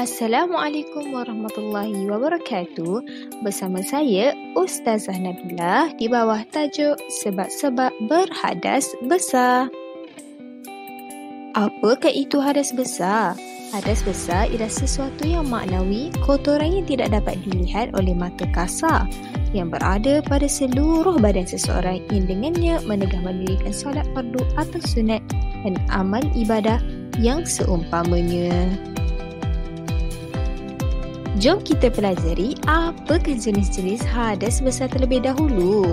Assalamualaikum warahmatullahi wabarakatuh. Bersama saya Ustazah Nabilah di bawah tajuk Sebab-sebab berhadas besar. Apakah itu hadas besar? Hadas besar ialah sesuatu yang maknawi, kotoran yang tidak dapat dilihat oleh mata kasar yang berada pada seluruh badan seseorang yang dengannya menegah mendirikan solat fardu atau sunat dan amal ibadah yang seumpamanya. Jom kita pelajari apakah jenis-jenis hadas besar terlebih dahulu.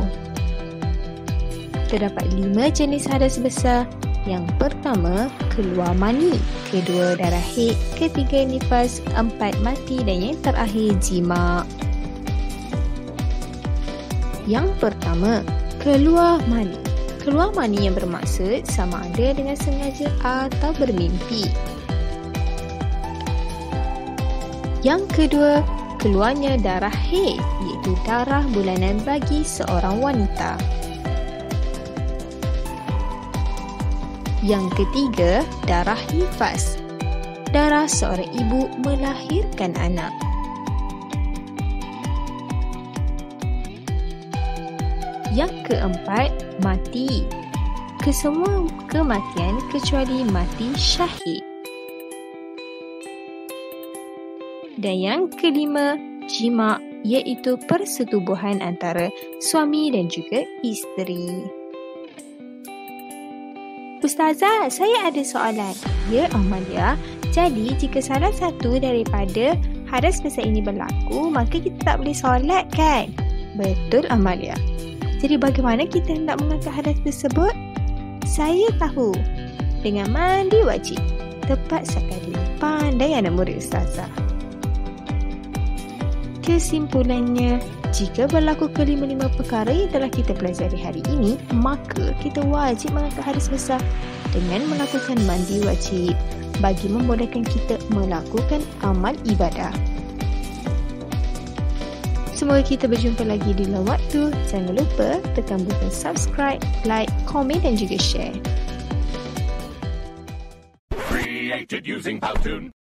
Terdapat lima jenis hadas besar. Yang pertama, keluar mani. Kedua, darah haid. Ketiga, nifas. Empat, mati. Dan yang terakhir, jima. Yang pertama, keluar mani. Keluar mani yang bermaksud sama ada dengan sengaja atau bermimpi. Yang kedua, keluarnya darah haid iaitu darah bulanan bagi seorang wanita. Yang ketiga, darah nifas. Darah seorang ibu melahirkan anak. Yang keempat, mati. Kesemua kematian kecuali mati syahid. Dan yang kelima, jima iaitu persetubuhan antara suami dan juga isteri. Ustazah, saya ada soalan. Ya, Amalia. Jadi, jika salah satu daripada hadas besar ini berlaku, maka kita tak boleh solat kan? Betul, Amalia. Jadi, bagaimana kita hendak mengangkat hadas tersebut? Saya tahu. Dengan mandi wajib. Tepat sekali. Pandai anak murid Ustazah. Kesimpulannya, jika berlaku kelima-lima perkara yang telah kita pelajari hari ini, maka kita wajib mengangkat hadas besar dengan melakukan mandi wajib bagi memudahkan kita melakukan amal ibadah. Semoga kita berjumpa lagi di lain waktu. Jangan lupa tekan butang subscribe, like, komen dan juga share. Created using Powtoon.